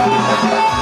Música